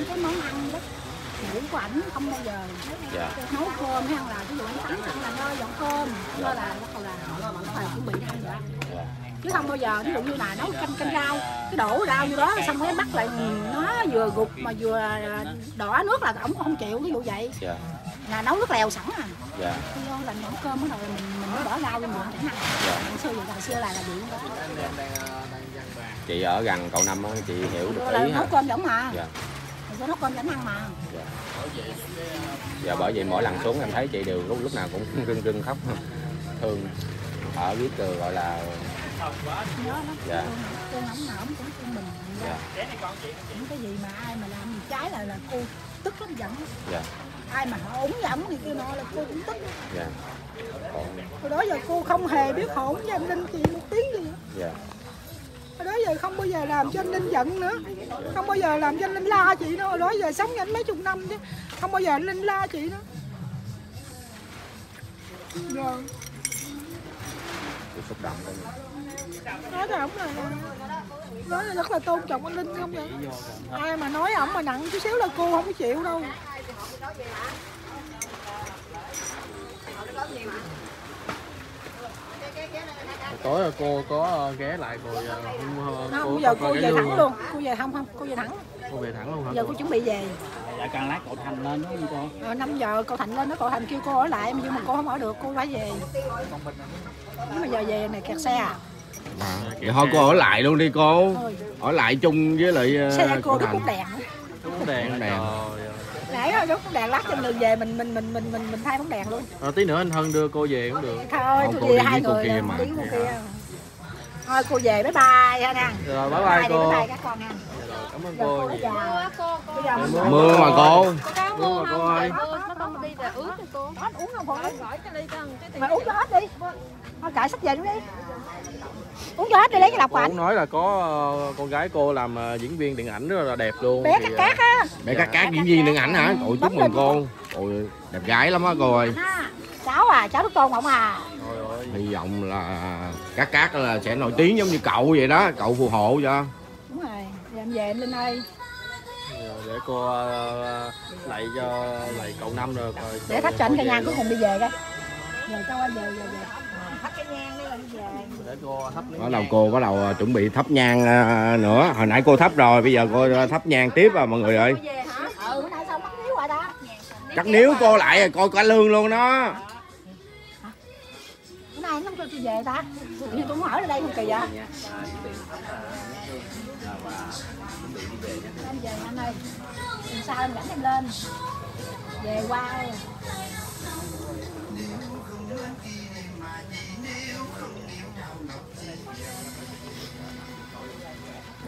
những cái món ăn đó. Ngủ của ảnh không bao giờ. Dạ. Nấu cơm hay là ví dụ anh tắm ăn là lo dọn cơm lo là bắt đầu là vẫn phải chuẩn bị ăn vậy. Dạ. Chứ không bao giờ ví dụ như là nấu canh canh rau cái đổ rau vô đó xong mới bắt lại nó vừa gục mà vừa đỏ nước là ổng không chịu ví dụ vậy. Dạ. Là nấu nước lèo sẵn à. Dạ. Vô là nấu cơm bắt đầu là mình mình mới bỏ rau vô mình chẳng ăn. Dạ. hồi xưa vậy hồi xưa là là vậy. Đó chị ở gần cậu năm á chị hiểu được là ý nấu cơm giống mà. Dạ nấu cơm chẳng ăn mà. Dạ bởi vậy mỗi lần xuống em thấy chị đều lúc lúc nào cũng rưng rưng khóc. Thương ở biết từ gọi là Dạ. cơn ổng nào ổng cũng thương mình. Dạ. Những cái gì mà ai mà làm trái là là cô tức lắm giận dạ. Ai mà ổng giận thì kia nọ là cô cũng tức. Dạ. Còn đó giờ cô không hề biết hỗn với anh Linh chị một tiếng gì dạ hồi đó giờ không bao giờ làm cho anh Linh giận nữa. Không bao giờ làm cho anh Linh la chị nữa. Hồi đó giờ sống với anh mấy chục năm chứ. Không bao giờ anh Linh la chị nữa. Rồi tôi xúc động mình nói là ổng là nói là rất là tôn trọng anh Linh không vậy? Ai mà nói ổng mà nặng chút xíu là cô không có chịu đâu tối là cô có ờ, ghé lại rồi ờ, hôm ờ, không cô bây giờ cô về luôn thẳng luôn. Cô về không không? Cô về thẳng. Cô về thẳng luôn hả giờ cô? chuẩn bị về. Dạ cần lát cậu thành lên đúng không cô. Ờ, 5 giờ cậu Thành lên nó cậu Thành kêu cô ở lại nhưng mà cô không ở được cô phải về. Nhưng mà giờ về này kẹt xe à? Vậy thôi cô ở lại luôn đi cô. Thôi. Ở lại chung với lại xe cô Thành. bóng đèn. Đúng đèn. Đèn. Rồi đứt bóng đèn lát trên đường về mình mình mình mình mình mình thay bóng đèn luôn Ờ, tí nữa anh Hân đưa cô về cũng được thôi Không, cô đi đi hai cô người kia mà. đi với cô kia thôi cô về bye bye ha nè rồi bye bye đi cô bye bye các con nha cảm ơn cô cô Mưa. mưa mà cô mưa mà cô ơi nó không đi là ướt cho cô hết uống không phải gọi cái ly con cái mày uống cho hết đi thôi cãi sách về luôn đi. Uống cho hết đi lấy cái đọc của cũng nói là có ờ, con gái cô làm ờ, diễn viên điện ảnh rất là đẹp luôn bé cắt ờ, cát á để các cát diễn viên điện ảnh hả? ôi chúc mừng cô. Ôi đẹp gái lắm á cô ơi. Cháu à cháu đức tôn ổng à. Trời ơi. hy vọng là các cát là sẽ nổi tiếng giống như cậu vậy đó cậu phù hộ cho. Đúng rồi giờ em về em linh ơi. Giờ để cô lạy cho lạy cậu năm rồi để thắp cho anh cây nhang cuối cùng đi về coi. Về cho anh về về về bắt đầu cô bắt đầu chuẩn bị thắp nhang ờ, nữa. Hồi nãy cô thắp rồi bây giờ cô thắp nhang tiếp à mọi người ơi. Níu cắt níu cô lại coi cả lương luôn đó. Nay cho tôi về ta. Như tôi không ở đây không kỳ vậy. Em về anh ơi. Sau em dẫn em lên. Về qua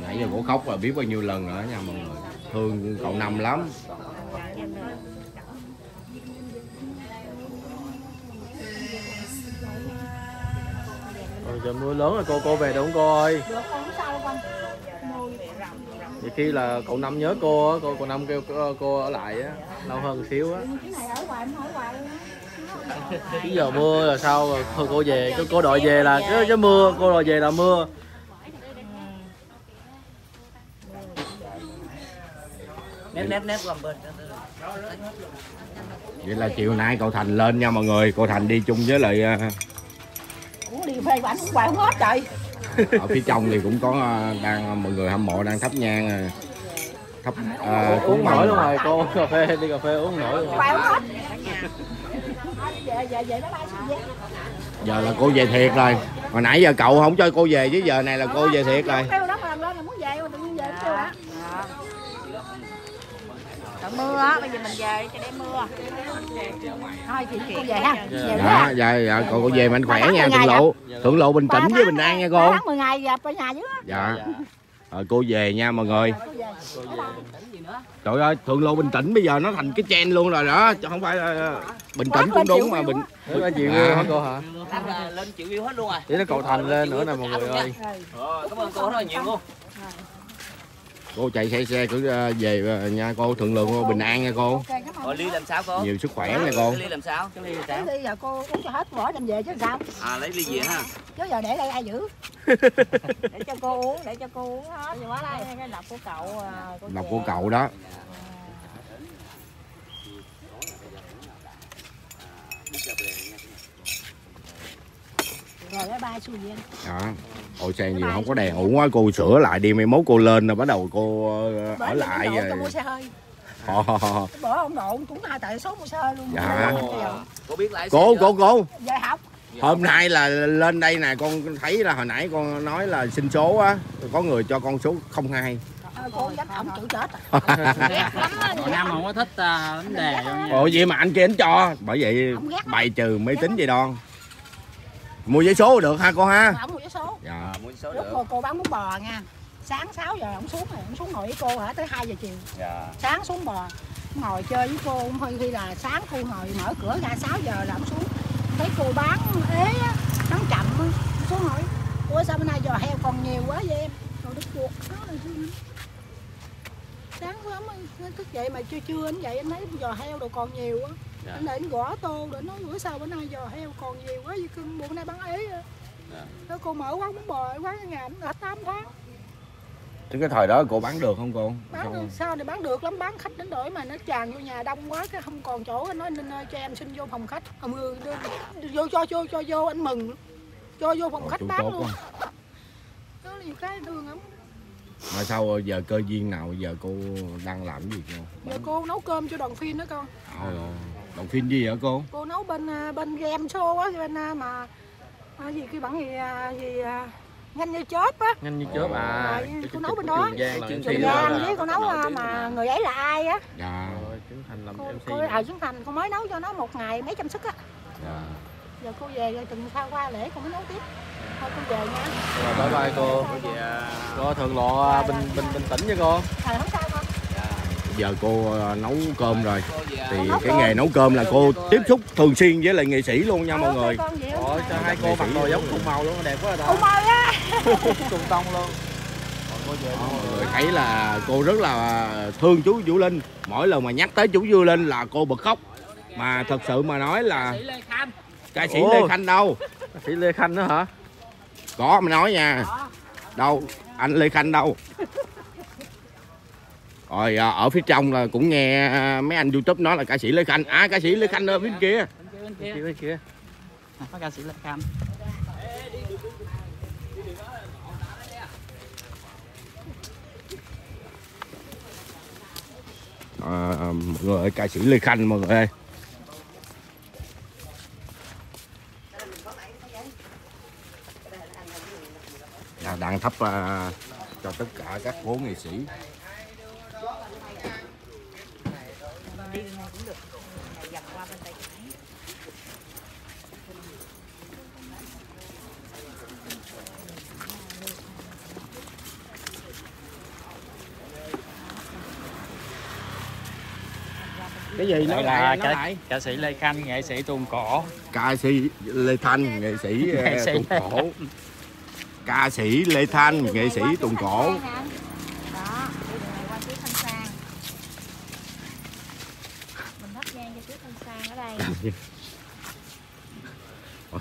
nãy giờ cô khóc là biết bao nhiêu lần rồi đó nha mọi người thương cậu năm lắm Rồi giờ mưa lớn rồi cô cô về không cô ơi được con không sao con Vậy khi là cậu năm nhớ cô á, cô cậu năm kêu cô, cô ở lại á, lâu hơn xíu á. cái này ở ngoài em hỏi hoài luôn á. Bây giờ mưa là sao rồi thôi cô về, cô, cô đòi về là cái, cái mưa, cô đòi về là mưa. nép nép nép qua bên vậy là chiều nay cậu thành lên nha mọi người cậu thành đi chung với lại đi hoài không hết trời ở phía trong thì cũng có ờ, đang mọi người hâm mộ đang thắp nhang thắp ờ, uống nổi luôn rồi, cô cà phê đi cà phê uống nổi luôn. hoài về về về về giờ là cô về thiệt rồi. Hồi nãy giờ cậu không cho cô về chứ giờ này là cô về thiệt rồi. Kêu đó mà lần lên là muốn về mà tự nhiên về không kêu hả? Trời mưa á bây giờ mình về cho để mưa. Thôi thì cô về ha. Về nữa dạ ha dạ dạ cô cô về mạnh khỏe nha thượng lộ. thượng lộ bình tĩnh với bình an nha cô. tháng 10 ngày gặp ở nhà chứ dạ rồi cô về nha mọi người. Cô về trời ơi thượng lộ bình tĩnh bây giờ nó thành cái chen luôn rồi đó chứ không phải là bình tĩnh cũng lên đúng mà view bình chịu Dạ. yêu hả cô hả? lên chịu view hết luôn rồi. Tí nó cậu thành lên nữa nè mọi người ơi. Rồi, cảm ơn cô rất là nhiều luôn. Cô chạy xe xe cứ ờ, về ờ, nha cô thượng lượng cô bình an nha cô. Rồi ly làm sao cô? Nhiều sức khỏe nha cô. Ly làm sao? Cái ly làm sao? Cái ly giờ cô uống cho hết vỏ đem về chứ sao? À lấy ly gì ha. Chứ giờ để đây ai giữ để cho cô uống để cho cô uống hết quá đây cái đập của cậu à, của đập của cậu đó rồi cái ba xu viên à. Ôi xe nhiều không có đèn ổn quá cô sửa lại đi mai mốt cô lên rồi bắt đầu cô ờ, Bởi ở lại rồi ờ. mua xe hơi Ờ. Bữa ông nội cũng hai tại số mua xe hơi luôn. Dạ. Cô biết lại. Cô cô cô. Dạy học hôm nay là lên đây nè con thấy là hồi nãy con nói là xin số á có người cho con số 02 Ờ, cô dám ổng chữ chết ghét lắm á Còn Nam không có thích à, vấn đề ồ vậy mà anh kia anh cho bởi vậy bày trừ mê tín vậy đòn. Mua giấy số được ha cô ha? Ổng mua vé số. Dạ. À, muốn số lúc được. cô, cô bán bún bò nha sáng 6 giờ ổng xuống rồi ổng xuống ngồi với cô hả tới 2 giờ chiều. Dạ. sáng xuống bò ngồi chơi với cô cũng hơi khi là sáng cô ngồi mở cửa ra 6 giờ là ổng xuống thấy cô bán ế á, bán chậm xuống hỏi ủa sao bữa nay giò heo còn nhiều quá vậy em? Rồi đứt chuột sáng sớm thức dậy mà chưa chưa anh dậy anh thấy giò heo đồ còn nhiều á Dạ. anh để anh gõ tô để nói bữa sao bữa nay giò heo còn nhiều quá vậy? Cưng bữa nay bán ế á. Dạ. Thế cô mở quán bún bò quán nhà ảnh đã 8 tháng thế cái thời đó cô bán được không cô? Bán được sao thì bán được lắm bán khách đến đổi mà nó tràn vô nhà đông quá cái không còn chỗ. Nói nên ơi cho em xin vô phòng khách. Ông đưa, vô cho cho cho vô anh mừng cho vô phòng Ồ, khách bán luôn. quá. Đó là nhiều cái thương lắm. Mà sao giờ cơ duyên nào giờ cô đang làm cái gì cô? Giờ cô nấu cơm cho đoàn phim đó con Ôi ôi, đồng phim gì hả cô? Cô nấu bên à, bên game show á bên à, mà à, gì cái bản gì à, gì nhanh như chớp á. Nhanh như chớp à. Rồi, cô nấu bên đó. Trường Giang với cô nấu à, mà người ấy là ai á. Dạ. Rồi, Trấn Thành làm MC cô ở Trấn Thành cô mới nấu cho nó một ngày mấy trăm sức á. Dạ. Giờ cô về rồi tuần sau qua lễ cô mới nấu tiếp. Thôi cô về nha. Rồi bye bye cô. Dạ. cô thường lộ à, bình bình bình tĩnh nha cô. Thời không sao con. Giờ cô ờ, nấu cơm rồi. dạ. thì nấu cái nghề nấu cơm là cô tiếp xúc thường xuyên với lại nghệ sĩ luôn nha mọi người vậy Ôi cho hai cô mặc đồ giống cùng màu luôn đẹp quá Ông ta ơi á cùng tông luôn. Còn cô về Đó, mọi người thấy là cô rất là thương chú Vũ Linh. Mỗi lần mà nhắc tới chú Vũ Linh là cô bật khóc. Mà thật sự mà nói là Sĩ Lê Khanh. ca sĩ. Lê Khanh đâu? Ca sĩ Lê Khanh nữa hả? Có mà nói nha. Đâu anh Lê Khanh đâu? Rồi à, ở phía trong là cũng nghe mấy anh YouTube nói là ca sĩ Lê Khanh. À ca sĩ Lê Khanh ở phía kia Bên kia, bên kia. bên kia À, Có ca sĩ Lê Khanh. à, à, mọi người ơi ca sĩ Lê Khanh mọi người ơi. Dạ, đang thắp à, cho tất cả các cố nghệ sĩ cái gì nó Đây lại là nó ca, lại. ca sĩ Lê Khanh, nghệ sĩ tuồng cổ. ca sĩ Lê Thanh nghệ sĩ ờ, Nghệ sĩ tuồng cổ. Ca sĩ Lê Thanh nghệ sĩ tuồng cổ. Đó đi đường này qua phía thanh sang mình thắp nhang cho phía thanh sang ở đây. Ôi,